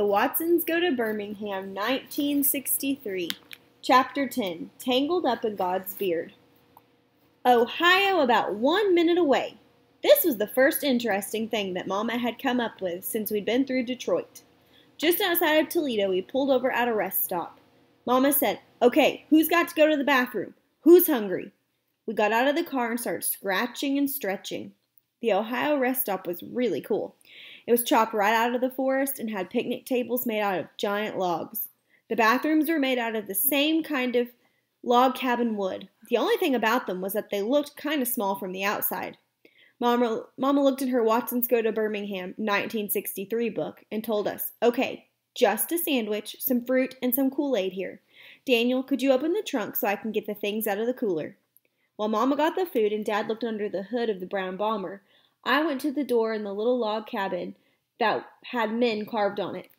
The Watsons Go to Birmingham, 1963. Chapter 10 Tangled Up in God's Beard. Ohio, about one minute away. This was the first interesting thing that Mama had come up with since we'd been through Detroit. Just outside of Toledo, we pulled over at a rest stop. Mama said, Okay, who's got to go to the bathroom? Who's hungry? We got out of the car and started scratching and stretching. The Ohio rest stop was really cool. It was chopped right out of the forest and had picnic tables made out of giant logs. The bathrooms were made out of the same kind of log cabin wood. The only thing about them was that they looked kind of small from the outside. Mama, Mama looked in her Watson's Go to Birmingham 1963 book and told us, okay, just a sandwich, some fruit, and some Kool Aid here. Daniel, could you open the trunk so I can get the things out of the cooler? While Mama got the food and Dad looked under the hood of the brown bomber, I went to the door in the little log cabin that had men carved on it.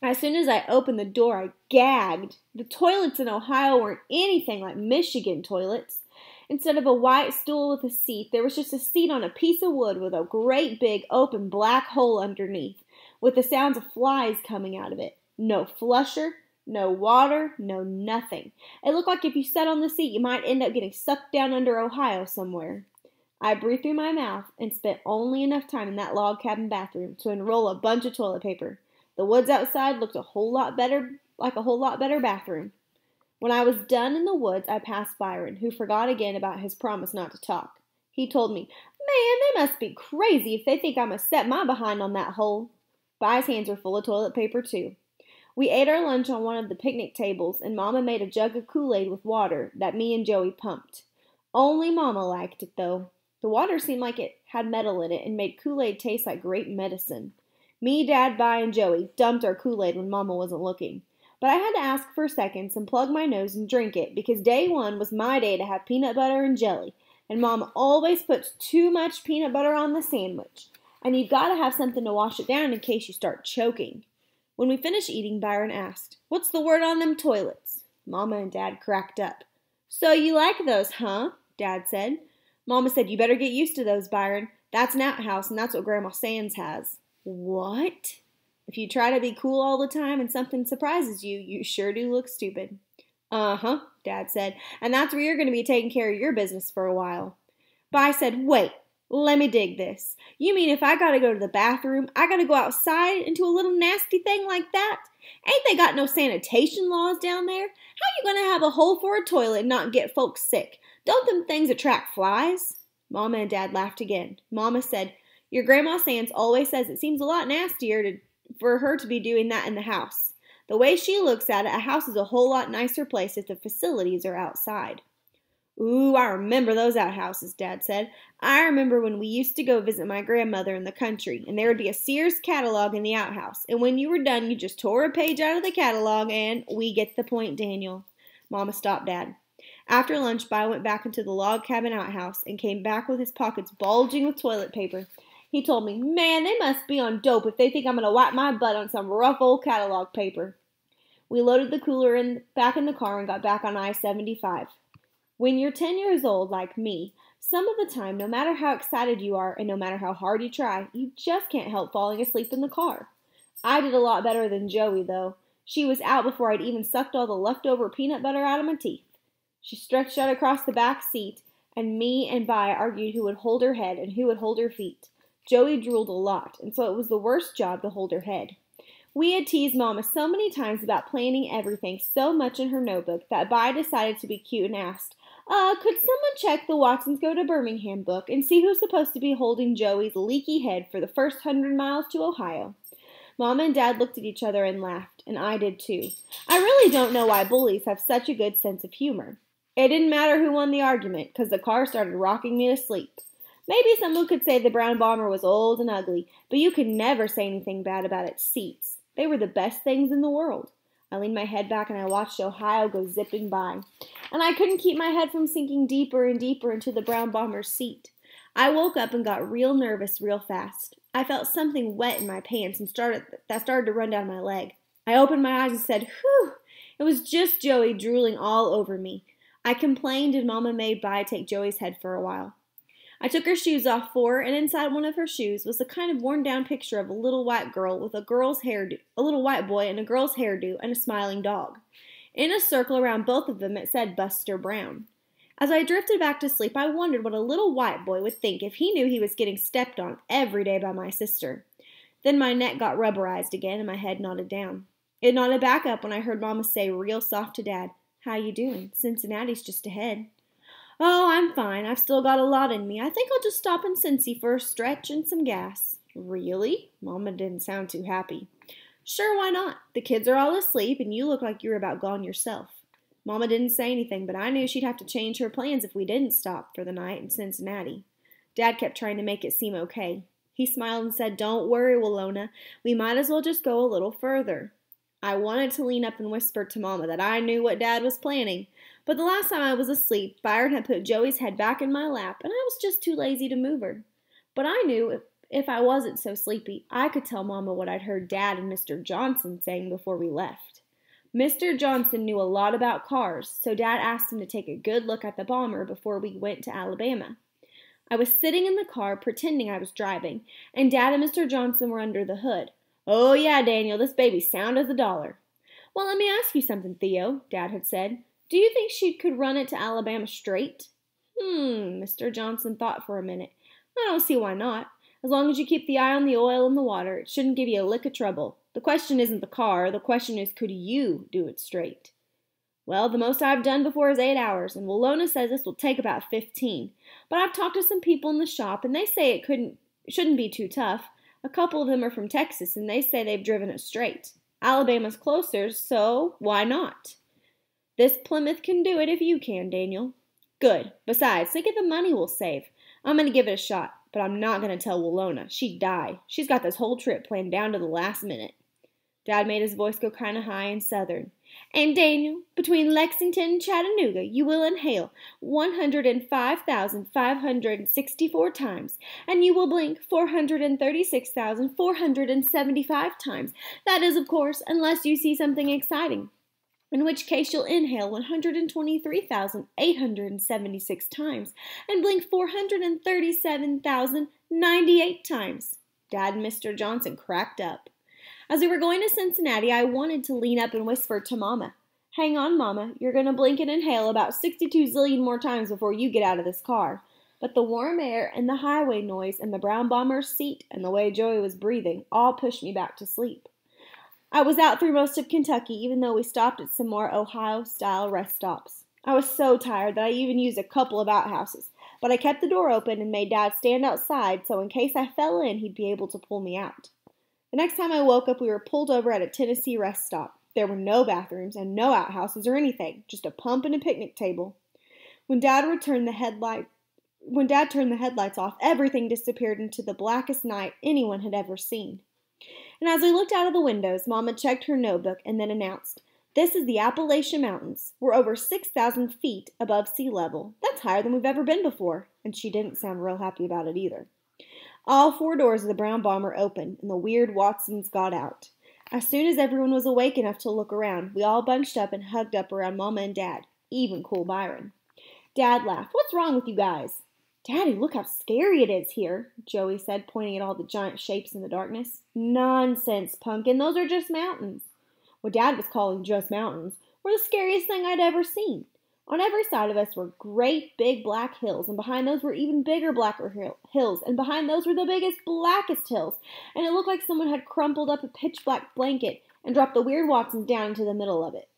As soon as I opened the door, I gagged. The toilets in Ohio weren't anything like Michigan toilets. Instead of a white stool with a seat, there was just a seat on a piece of wood with a great big open black hole underneath, with the sounds of flies coming out of it. No flusher, no water, no nothing. It looked like if you sat on the seat, you might end up getting sucked down under Ohio somewhere. I breathed through my mouth and spent only enough time in that log cabin bathroom to enroll a bunch of toilet paper. The woods outside looked a whole lot better, like a whole lot better bathroom. When I was done in the woods, I passed Byron, who forgot again about his promise not to talk. He told me, Man, they must be crazy if they think I'm to set my behind on that hole. By's hands were full of toilet paper, too. We ate our lunch on one of the picnic tables, and Mama made a jug of Kool Aid with water that me and Joey pumped. Only Mama liked it, though. The water seemed like it had metal in it and made Kool Aid taste like great medicine. Me, Dad, By, and Joey dumped our Kool Aid when Mama wasn't looking. But I had to ask for seconds and plug my nose and drink it because day one was my day to have peanut butter and jelly, and Mama always puts too much peanut butter on the sandwich. And you've got to have something to wash it down in case you start choking. When we finished eating, Byron asked, What's the word on them toilets? Mama and Dad cracked up. So you like those, huh? Dad said. Mama said, You better get used to those, Byron. That's an outhouse, and that's what Grandma Sands has. What? If you try to be cool all the time and something surprises you, you sure do look stupid. Uh huh, Dad said, and that's where you're going to be taking care of your business for a while. By said, Wait, let me dig this. You mean if I gotta go to the bathroom, I gotta go outside into a little nasty thing like that? Ain't they got no sanitation laws down there? How you gonna have a hole for a toilet and not get folks sick? Don't them things attract flies? Mama and Dad laughed again. Mama said, Your Grandma Sands always says it seems a lot nastier to, for her to be doing that in the house. The way she looks at it, a house is a whole lot nicer place if the facilities are outside. Ooh, I remember those outhouses, Dad said. I remember when we used to go visit my grandmother in the country, and there would be a Sears catalog in the outhouse, and when you were done, you just tore a page out of the catalog, and we get the point, Daniel. Mama stopped Dad. After lunch, By went back into the log cabin outhouse and came back with his pockets bulging with toilet paper. He told me, Man, they must be on dope if they think I'm going to wipe my butt on some rough old catalog paper. We loaded the cooler in, back in the car and got back on I 75. When you're 10 years old, like me, some of the time, no matter how excited you are and no matter how hard you try, you just can't help falling asleep in the car. I did a lot better than Joey, though. She was out before I'd even sucked all the leftover peanut butter out of my teeth. She stretched out across the back seat, and me and By argued who would hold her head and who would hold her feet. Joey drooled a lot, and so it was the worst job to hold her head. We had teased Mama so many times about planning everything so much in her notebook that By decided to be cute and asked, uh, could someone check the Watsons Go to Birmingham book and see who's supposed to be holding Joey's leaky head for the first hundred miles to Ohio? Mama and Dad looked at each other and laughed, and I did too. I really don't know why bullies have such a good sense of humor. It didn't matter who won the argument, because the car started rocking me to sleep. Maybe someone could say the brown bomber was old and ugly, but you could never say anything bad about its seats. They were the best things in the world. I leaned my head back and I watched Ohio go zipping by. And I couldn't keep my head from sinking deeper and deeper into the brown bomber's seat. I woke up and got real nervous real fast. I felt something wet in my pants and started that started to run down my leg. I opened my eyes and said, Whew! It was just Joey drooling all over me. I complained and Mama made By take Joey's head for a while. I took her shoes off for her, and inside one of her shoes was a kind of worn down picture of a little white girl with a girl's hairdo, a little white boy and a girl's hairdo, and a smiling dog. In a circle around both of them it said Buster Brown. As I drifted back to sleep, I wondered what a little white boy would think if he knew he was getting stepped on every day by my sister. Then my neck got rubberized again and my head nodded down. It nodded back up when I heard Mama say real soft to Dad, How you doing? Cincinnati's just ahead. Oh, I'm fine. I've still got a lot in me. I think I'll just stop in Cincy for a stretch and some gas. Really? Mama didn't sound too happy. Sure, why not? The kids are all asleep, and you look like you're about gone yourself. Mama didn't say anything, but I knew she'd have to change her plans if we didn't stop for the night in Cincinnati. Dad kept trying to make it seem okay. He smiled and said, Don't worry, Willona. We might as well just go a little further. I wanted to lean up and whisper to Mama that I knew what Dad was planning, but the last time I was asleep, Byron had put Joey's head back in my lap, and I was just too lazy to move her. But I knew if, if I wasn't so sleepy, I could tell Mama what I'd heard Dad and Mr. Johnson saying before we left. Mr. Johnson knew a lot about cars, so Dad asked him to take a good look at the bomber before we went to Alabama. I was sitting in the car pretending I was driving, and Dad and Mr. Johnson were under the hood. Oh, yeah, Daniel, this baby's sound as a dollar. Well, let me ask you something, Theo, Dad had said. Do you think she could run it to Alabama straight? Hmm, Mr. Johnson thought for a minute. I don't see why not. As long as you keep the eye on the oil and the water, it shouldn't give you a lick of trouble. The question isn't the car, the question is could you do it straight? Well, the most I've done before is eight hours, and Willona says this will take about fifteen. But I've talked to some people in the shop, and they say it couldn't shouldn't be too tough. A couple of them are from Texas, and they say they've driven it straight. Alabama's closer, so why not? This Plymouth can do it if you can, Daniel. Good. Besides, think of the money we'll save. I'm going to give it a shot, but I'm not going to tell Willona. She'd die. She's got this whole trip planned down to the last minute. Dad made his voice go kind of high and southern. And Daniel, between Lexington and Chattanooga, you will inhale 105,564 times, and you will blink 436,475 times. That is, of course, unless you see something exciting in which case you'll inhale 123,876 times and blink 437,098 times. Dad and Mr. Johnson cracked up. As we were going to Cincinnati, I wanted to lean up and whisper to Mama, Hang on, Mama, you're going to blink and inhale about 62 zillion more times before you get out of this car. But the warm air and the highway noise and the brown bomber's seat and the way Joey was breathing all pushed me back to sleep. I was out through most of Kentucky, even though we stopped at some more Ohio style rest stops. I was so tired that I even used a couple of outhouses, but I kept the door open and made Dad stand outside so in case I fell in, he'd be able to pull me out. The next time I woke up, we were pulled over at a Tennessee rest stop. There were no bathrooms and no outhouses or anything, just a pump and a picnic table. When Dad returned the headlight, when Dad turned the headlights off, everything disappeared into the blackest night anyone had ever seen. And as we looked out of the windows, Mama checked her notebook and then announced, This is the Appalachian Mountains. We're over 6,000 feet above sea level. That's higher than we've ever been before. And she didn't sound real happy about it either. All four doors of the brown bomber opened, and the weird Watsons got out. As soon as everyone was awake enough to look around, we all bunched up and hugged up around Mama and Dad, even cool Byron. Dad laughed. What's wrong with you guys? Daddy, look how scary it is here, Joey said, pointing at all the giant shapes in the darkness. Nonsense, Pumpkin. Those are just mountains. What Dad was calling just mountains were the scariest thing I'd ever seen. On every side of us were great big black hills, and behind those were even bigger blacker hills, and behind those were the biggest, blackest hills, and it looked like someone had crumpled up a pitch black blanket and dropped the weird Watsons down into the middle of it.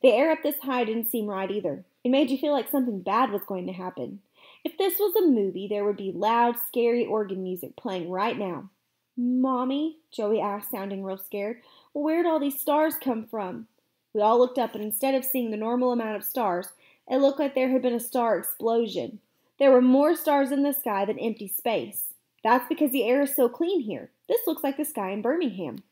The air up this high didn't seem right either. It made you feel like something bad was going to happen. If this was a movie, there would be loud, scary organ music playing right now. Mommy, Joey asked, sounding real scared, where'd all these stars come from? We all looked up, and instead of seeing the normal amount of stars, it looked like there had been a star explosion. There were more stars in the sky than empty space. That's because the air is so clean here. This looks like the sky in Birmingham.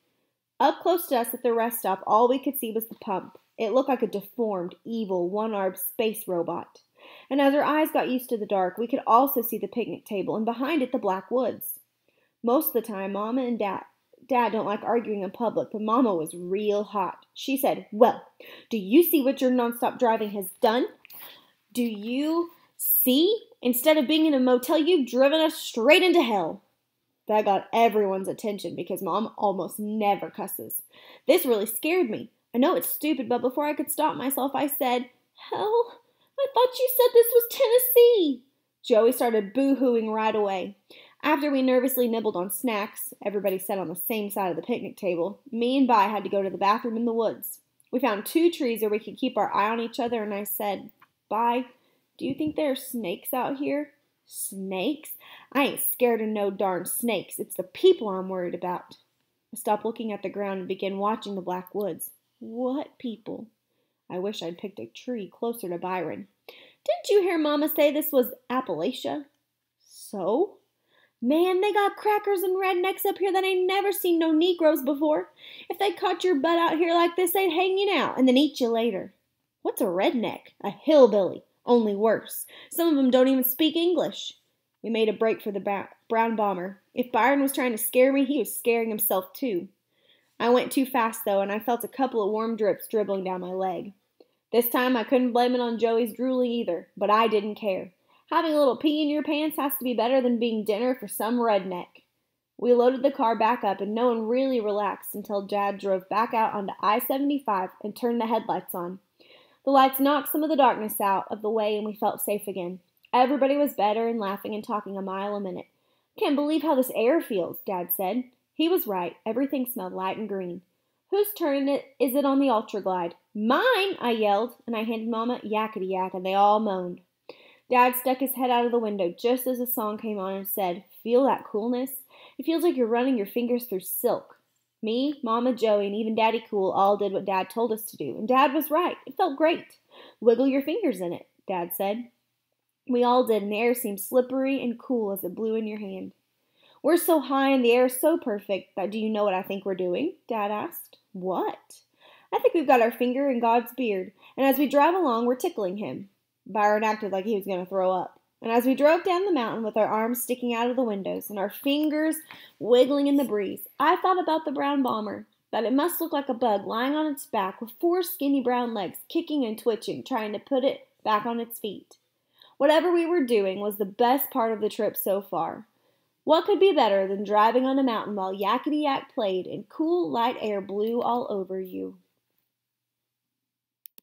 Up close to us at the rest stop, all we could see was the pump. It looked like a deformed, evil, one armed space robot and as our eyes got used to the dark, we could also see the picnic table and behind it the black woods. Most of the time, Mama and Dad Dad don't like arguing in public, but Mama was real hot. She said, Well, do you see what your nonstop driving has done? Do you see Instead of being in a motel, you've driven us straight into hell. That got everyone's attention because Mom almost never cusses. This really scared me. I know it's stupid, but before I could stop myself, I said, Hell, I thought you said this was Tennessee. Joey started boo hooing right away. After we nervously nibbled on snacks, everybody sat on the same side of the picnic table, me and By had to go to the bathroom in the woods. We found two trees where we could keep our eye on each other, and I said, By, do you think there are snakes out here? Snakes? I ain't scared of no darn snakes. It's the people I'm worried about. I stopped looking at the ground and began watching the black woods. What people? I wish I'd picked a tree closer to Byron. Didn't you hear Mama say this was Appalachia? So? Man, they got crackers and rednecks up here that ain't never seen no Negroes before. If they caught your butt out here like this, they'd hang you now and then eat you later. What's a redneck? A hillbilly, only worse. Some of of 'em don't even speak English. We made a break for the brown bomber. If Byron was trying to scare me, he was scaring himself too. I went too fast though, and I felt a couple of warm drips dribbling down my leg. This time I couldn't blame it on Joey's drooling either, but I didn't care. Having a little pee in your pants has to be better than being dinner for some redneck. We loaded the car back up, and no one really relaxed until Dad drove back out onto I 75 and turned the headlights on. The lights knocked some of the darkness out of the way, and we felt safe again. Everybody was better and laughing and talking a mile a minute. Can't believe how this air feels, Dad said. He was right. Everything smelled light and green. Whose turn is it on the Ultra Glide? Mine, I yelled, and I handed Mama Yakety Yak, and they all moaned. Dad stuck his head out of the window just as the song came on and said, Feel that coolness? It feels like you're running your fingers through silk. Me, Mama Joey, and even Daddy Cool all did what Dad told us to do, and Dad was right. It felt great. Wiggle your fingers in it, Dad said. We all did, and the air seemed slippery and cool as it blew in your hand. We're so high and the air is so perfect that do you know what I think we're doing? Dad asked. What? I think we've got our finger in God's beard, and as we drive along, we're tickling him. Byron acted like he was going to throw up. And as we drove down the mountain with our arms sticking out of the windows and our fingers wiggling in the breeze, I thought about the brown bomber, that it must look like a bug lying on its back with four skinny brown legs kicking and twitching, trying to put it back on its feet. Whatever we were doing was the best part of the trip so far. What could be better than driving on a mountain while Yakety Yak played and cool light air blew all over you?